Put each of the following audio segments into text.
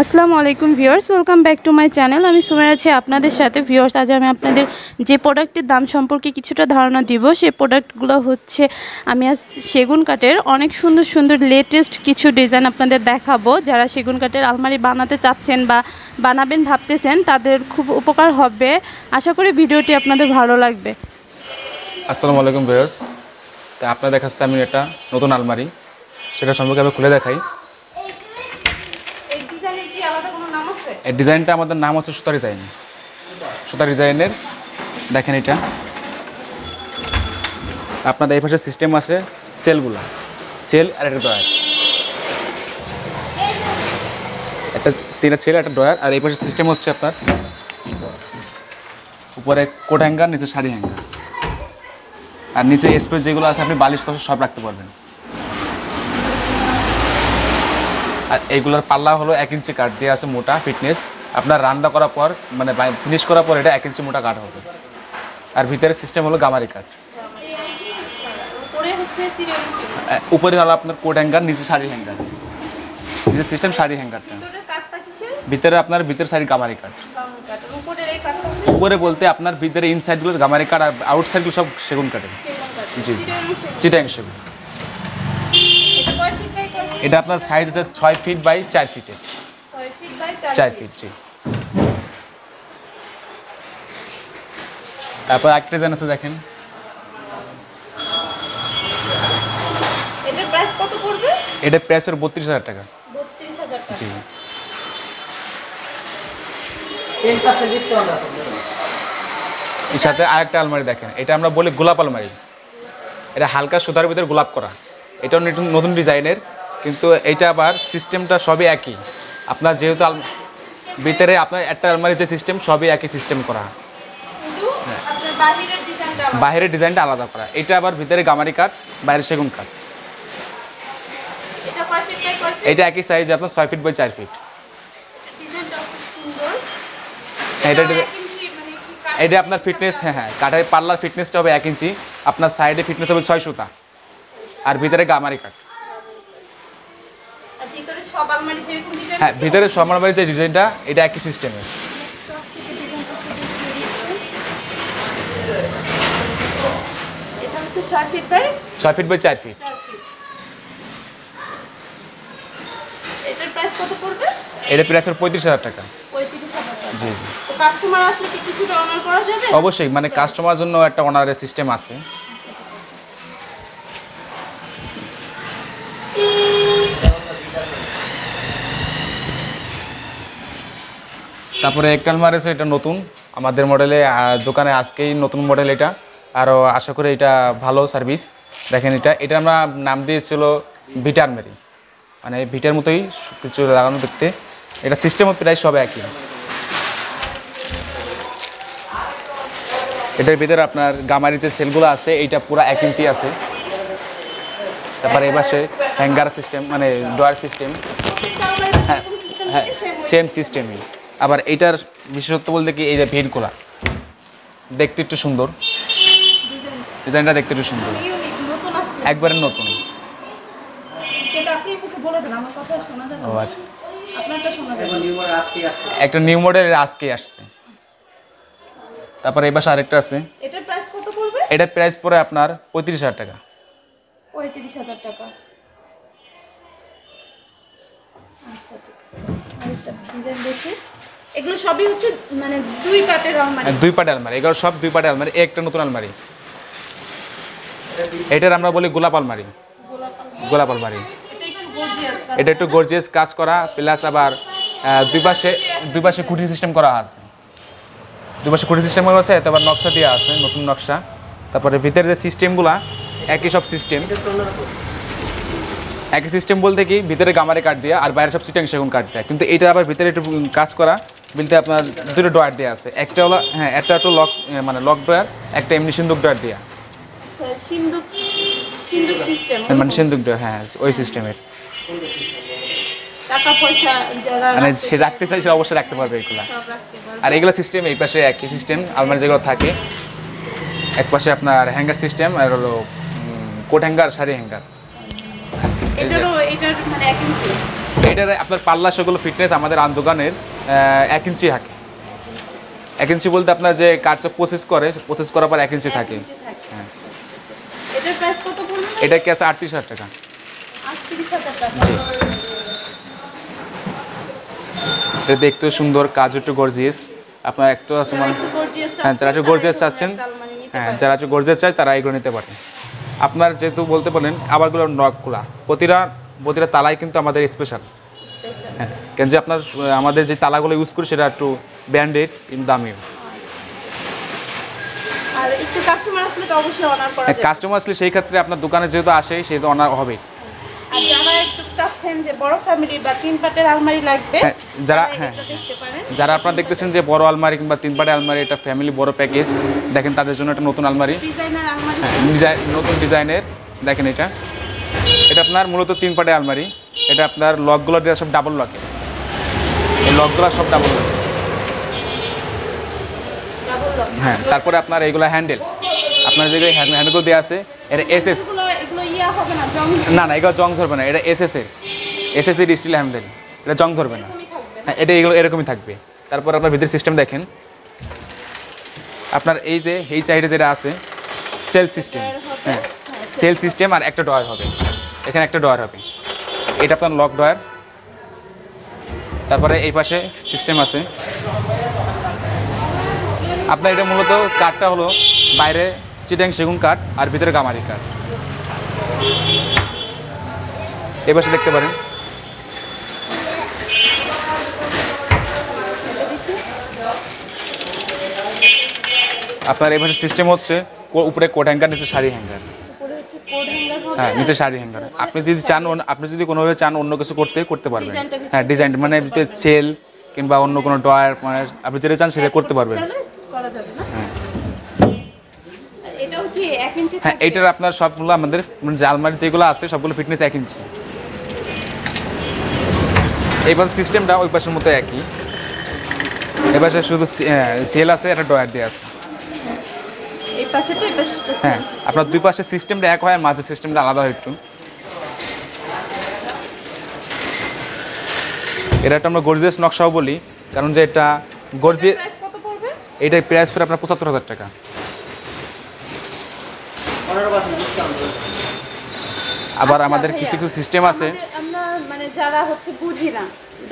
আসসালামু আলাইকুম viewers, welcome back to my channel. আমি সময় আছি আপনাদের সাথে। ভিউয়ার্স, আজ আমি আপনাদের যে প্রোডাক্টের দাম সম্পর্কে কিছুটা ধারণা দিব সেই প্রোডাক্টগুলো হচ্ছে, আমি আজ সেগুন কাঠের অনেক সুন্দর সুন্দর লেটেস্ট কিছু ডিজাইন আপনাদের দেখাবো। যারা সেগুন কাঠের আলমারি বানাতে চাচ্ছেন বা বানাবেন ভাবতেছেন, তাদের খুব উপকার হবে। আশা করি ভিডিওটি আপনাদের ভালো লাগবে। আসসালামু আলাইকুম ভিউয়ার্স। তা আপনার দেখাচ্ছে আমি একটা নতুন আলমারি, সেটা সম্পর্কে আমি খুলে দেখাই। ডিজাইনটা আমাদের নাম হচ্ছে সুতা ডিজাইন। সুতা ডিজাইনের, দেখেন এটা। আপনাদের এই পাশে সিস্টেম আছে সেলগুলো। সেল আর একটা ড্রয়ার। একটা তিনটা ছেলে একটা ড্রয়ার, আর এই পাশে সিস্টেম হচ্ছে আপনার উপরে কোট হ্যাঙ্গার নিচে শাড়ি হ্যাঙ্গার আর নিচে স্পেস যেগুলো আছে, আপনি বালিশ তস সব রাখতে পারবেন। আর এইগুলোর পাল্লা হলো এক ইঞ্চি কাঠ দিয়ে আছে মোটা ফিটনেস আপনার রান্না করার পর মানে ফিনিশ করার পর এটা এক ইঞ্চি মোটা কাঠ হবে। আর ভিতরে সিস্টেম হলো গামারি কাঠ। উপরে হলো আপনার কোট হ্যাঙ্গার নিচে শাড়ি হ্যাঙ্গার নিচে সিস্টেম শাড়ি হ্যাঙ্গারটা ভিতরে আপনার ভিতরে শাড়ি গামারি কাঠ। উপরে বলতে আপনার ভিতরে ইনসাইডগুলো গামারি কাঠ আর আউটসাইডগুলো সব সেগুন কাঠের। জি। চিটাং সেগুন। এটা আপনার সাইজ আছে ছয় ফিট বাই চার ফিটের চার ফিট জি। তারপর একটা ডিজাইন আছে দেখেন। এটার প্রাইস কত পড়বে? এটা প্রাইস ওর বত্রিশ হাজার টাকা। জি। এর সাথে আরেকটা আলমারি দেখেন। এটা আমরা বলি গোলাপ আলমারি। এটা হালকা সুতার ভিতরে গোলাপ করা। এটাও নতুন নতুন ডিজাইনের কিন্তু এইটা আবার সিস্টেমটা সবই একই। আপনার যেহেতু ভিতরে আপনার একটা আলমারির যে সিস্টেম সবই একই সিস্টেম করা। ডিজাইনটা বাইরের ডিজাইনটা আলাদা। করা। এটা আবার ভিতরে গামারি কাঠ বাইরে সেগুন কাঠ। এটা এটা একই সাইজ আপনার ছয় ফিট বাই চার ফিট হ্যাঁ, এটা এটা মানে এটা আপনার ফিটনেস হ্যাঁ হ্যাঁ। কাঠের পাল্লার ফিটনেসটা হবে এক ইঞ্চি আপনার সাইডে ফিটনেস হবে ছয় সুতা। আর ভিতরে গামারি কাঠ। আর ভিতরে সব আলমারি হ্যাঁ ভিতরে সমানবাড়ির যে ডিজাইনটা এটা একই সিস্টেমের ছয় ফিট বাই চার ফিট এটা প্রাইস পঁয়ত্রিশ হাজার টাকা। জি। জি অবশ্যই মানে কাস্টমার জন্য একটা অনারের সিস্টেম আছে। তারপরে আলমারি আছে এটা নতুন। আমাদের মডেলে দোকানে আজকেই নতুন মডেল এটা। আরও আশা করি এটা ভালো সার্ভিস দেখেন এটা এটা আমরা নাম দিয়েছিল ভিটা আলমারি মানে ভিটার মতোই কিছু লাগানো দেখতে। এটা সিস্টেমও প্রায় সব একই। এটার ভিতরে আপনার গামারি যে সেলগুলো আছে এইটা পুরো এক ইঞ্চি আছে। তারপরে এই পাশে হ্যাঙ্গার সিস্টেম মানে ডয়ার সিস্টেম হ্যাঁ হ্যাঁ সেম সিস্টেমই আবার এইটার বিশেষত্ব বলতে কি এই যে ভিড়গুলা দেখতে একটু সুন্দর। ডিজাইনটা দেখতে একটু সুন্দর। আসছে। একবারে নতুন। সেটা আপনি একটু বলে দেন আমার কথা শোনা যাবে ও আচ্ছা। একটা নিউ মডেল আজকে আসছে। তারপরে এই পাশে আরেকটা আছে। এটার প্রাইস কত পড়বে? এটার প্রাইস পড়ে আপনার পঁয়ত্রিশ হাজার টাকা। পঁয়ত্রিশ হাজার টাকা। আচ্ছা ঠিক আছে। ডিজাইন দেখি। এগুলো সবই হচ্ছে মানে দুই পাটের আলমারি। আর দুই পাটে আলমারি। এগুলো সব দুই পাটে আলমারি। একটা নতুন আলমারি। এটার আমরা বলি গোলাপ আলমারি। গোলাপ আলমারি। এটা একটু গর্জিয়াস কাজ করা প্লাস আবার দুই পাশে দুই পাশে কুটি সিস্টেম করা আছে। দুই পাশে কুটি সিস্টেম করা আছে তারপর নকশা দেওয়া আছে, নতুন নকশা। তারপরে ভিতরে যে সিস্টেমগুলা একই সব সিস্টেম একই সিস্টেম বলতে কি ভিতরে গামারে কাঠ দেওয়া আর বাইরে সব সিটেং সেগুন কাঠ দেয়। কিন্তু এটা আবার ভিতরে একটু কাজ করা বলতে আপনার দুটো ডয়ার দেওয়া আছে। একটা হলো হ্যাঁ একটা একটু লক মানে লক ডয়ার একটা এমনি সিন্দুক ডয়ার দেওয়া আচ্ছা সিস্টেম মানে সিন্দুক ডয়ার হ্যাঁ ওই সিস্টেমের টাকা পয়সা মানে সে রাখতে চাই সে অবশ্যই রাখতে পারবে এগুলা। আর এগুলো সিস্টেম এই পাশে একই সিস্টেম আলমারি যেগুলো থাকে এক পাশে আপনার হ্যাঙ্গার সিস্টেম আর হলো কোট হ্যাঙ্গার শাড়ি হ্যাঙ্গার। এটারও এটার মানে ইঞ্চি। এটার আপনার পাল্লা সেগুলো ফিটনেস আমাদের আন দোকানের এক ইঞ্চি থাকে। এক ইঞ্চি বলতে আপনার যে কাঠটা প্রসেস করে প্রসেস করার পর এক ইঞ্চি থাকে। হ্যাঁ। এটার প্রাইস কত পড়বে এটা কি আছে আটত্রিশ হাজার টাকা? জি। এটা দেখতেও সুন্দর কাজ একটু গর্জিয়াস আপনার একটু হ্যাঁ যারা একটু গর্জিয়াস চাচ্ছেন হ্যাঁ যারা একটু গর্জিয়াস চায় তারা এগুলো নিতে পারেন। আপনার যেহেতু বলতে বলেন আবারগুলো নকগুলা প্রতিটা প্রতিটা তালাই কিন্তু আমাদের স্পেশাল হ্যাঁ কেন যে আপনার আমাদের যে তালাগুলো ইউজ করি সেটা একটু ব্র্যান্ডেড কিন্তু একটু কাস্টমার আসলে কাস্টমার আসলে সেই ক্ষেত্রে আপনার দোকানে যেহেতু আসে সেহেতু অনার হবে। চাচ্ছেন যে বড় ফ্যামিলি বা তিন পাটের আলমারি লাগবে। হ্যাঁ, যারা- হ্যাঁ। যারা আপনারা দেখতেছেন যে বড় আলমারি কিংবা তিন পাটে আলমারি এটা ফ্যামিলি বড় প্যাকেজ দেখেন তাদের জন্য একটা নতুন আলমারি। ডিজাইনার আলমারি। হ্যাঁ নতুন ডিজাইনের। দেখেন এটা। এটা আপনার মূলত তিন পাটে আলমারি। এটা আপনার লকগুলো দেওয়া সব ডাবল লকে এই লকগুলো সব ডাবল লক হ্যাঁ তারপরে আপনার এইগুলো হ্যান্ডেল আপনার যেগুলো হ্যান্ডেলগুলো দেওয়া আছে এটা এস এস হবে না জং না না এগুলো জং ধরবে না এটা এস এস এর এস এস এর স্টিল হ্যান্ডেল এটা জং ধরবে না। হ্যাঁ এটা এগুলো এরকমই থাকবে। তারপর আপনার ভিতরে সিস্টেম দেখেন। আপনার এই যে এই সাইডে যেটা আছে সেল সিস্টেম হ্যাঁ সেল সিস্টেম আর একটা ডয়ার হবে। এখানে একটা ডয়ার হবে। এটা আপনার লক ডয়ার তারপরে এই পাশে সিস্টেম আছে। আপনার এটা মূলত কাঠটা হলো বাইরে চিটাং সেগুন কাঠ আর ভিতরে গামারি কাঠ এই পাশে দেখতে পারেন। আপনার এই পাশে সিস্টেম হচ্ছে উপরে কোট হ্যাঙ্গার নিচে শাড়ি হ্যাঙ্গার হ্যাঁ নিচে শাড়ি হ্যাঙ্গার আপনি যদি চান আপনি যদি কোনোভাবে চান অন্য কিছু করতে করতে পারবেন। হ্যাঁ ডিজাইন মানে সেল কিংবা অন্য কোনো ডয়ার মানে আপনি যেটা চান সেটা করতে পারবেন। হ্যাঁ। কি এক ইঞ্চি হ্যাঁ? এইটার আপনার সবগুলো আমাদের মানে যে আলমারি যেগুলো আছে সবগুলো ফিটনেস এক ইঞ্চি। এই পাশে সিস্টেমটা ওই পাশের মতো একই। পাশে শুধু সেল আছে একটা ডয়ার দিয়ে আছে। হ্যাঁ আপনার দুই পাশের সিস্টেমটা এক হয় আর মাঝের সিস্টেমটা আলাদা হয় একটু। এটা একটা আমরা গর্জিয়াস নকশাও বলি কারণ যে এটা গর্জিয়ে প্রাইস কত পড়বে? এটার প্রাইস পড়ে আপনার পঁচাত্তর হাজার টাকা। আবার আচ্ছা, আমাদের কিছু কিছু সিস্টেম আছে। আমরা মানে যারা হচ্ছে বুঝি না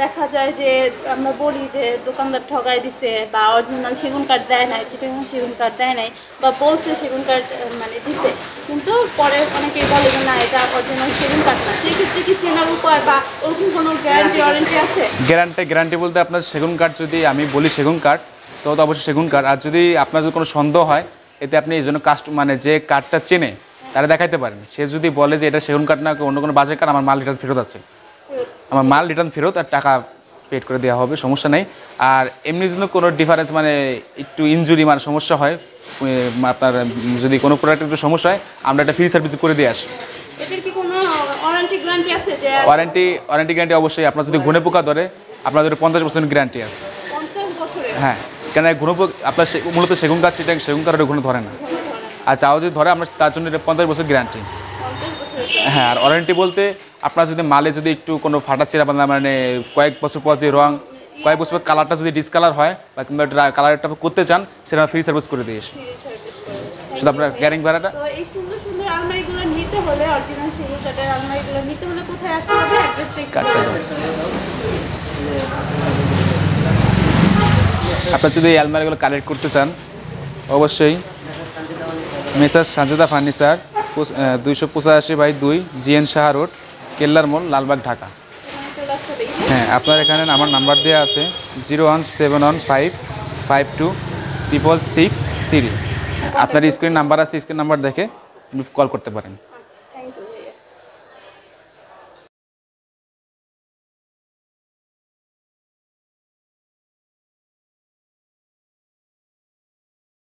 দেখা যায় যে আমরা বলি যে দোকানদার ঠগাই দিছে বা অরিজিনাল সেগুন কাঠ দেয় নাই চিটাগাং সেগুন কাঠ দেয় নাই বা বলছে সেগুন কাঠ মানে দিছে। কিন্তু পরে অনেকেই বলে যে না এটা অরিজিনাল সেগুন কাঠ না। সেক্ষেত্রে কি চেনার উপায় বা ওরকম কোনো গ্যারান্টি ওয়ারেন্টি আছে। গ্যারান্টি গ্যারান্টি বলতে আপনার সেগুন কাঠ যদি আমি বলি সেগুন কাঠ তো তো অবশ্যই সেগুন কাঠ। আর যদি আপনার যদি কোনো সন্দেহ হয় এতে আপনি এই জন্য কাস্ট মানে যে কার্ডটা চেনে তারা দেখাইতে পারেন। সে যদি বলে যে এটা সেগুন কাঠ না অন্য কোনো বাজে কাঠ আমার মাল রিটার্ন ফেরত আছে। আমার মাল রিটার্ন ফেরত আর টাকা পেড করে দেওয়া হবে সমস্যা নেই। আর এমনি জন্য কোনো ডিফারেন্স মানে একটু ইনজুরি মানে সমস্যা হয় আপনার যদি কোনো প্রোডাক্টের একটু সমস্যা হয় আমরা একটা ফ্রি সার্ভিস করে দিয়ে আসি। ওয়ারেন্টি ওয়ারেন্টি গ্যারান্টি অবশ্যই। আপনার যদি ঘুনে পোকা ধরে আপনাদের পঞ্চাশ পার্সেন্ট গ্যারান্টি আছে। হ্যাঁ। কেন ঘুনো আপনার মূলত সেগুন গাছ চিটাং সেগুন কাঠ ঘুনো ধরে না। আর চাও যদি ধরে আমরা তার জন্য এটা পঞ্চাশ বছর গ্যারান্টি হ্যাঁ আর ওয়ারেন্টি বলতে আপনার যদি মালে যদি একটু কোনো ফাটা চিরা বাঁধা মানে কয়েক বছর পর যে রং কয়েক বছর পর কালারটা যদি ডিসকালার হয় বা কিংবা কালারটা করতে চান সেটা ফ্রি সার্ভিস করে দিয়ে এসে। শুধু আপনার গ্যারিং ভাড়াটা? নিতে হলে কোথায় আসতে হবে অ্যাড্রেসটা একটু কাঠটা বলে দাও। দেবেন। আপনার যদি এই আলমারিগুলো কালেক্ট করতে চান, অবশ্যই। মেসার সাজেদা ফার্নিচার দুইশো পঁচাশি বাই দুই জিএন সাহা রোড, কেল্লার মোড়, লালবাগ, ঢাকা। হ্যাঁ আপনার এখানে আমার নাম্বার দেওয়া আছে, zero one seven one five five two triple six three. আপনার স্ক্রিন নাম্বার আছে, স্ক্রিন নাম্বার দেখে কল করতে পারেন।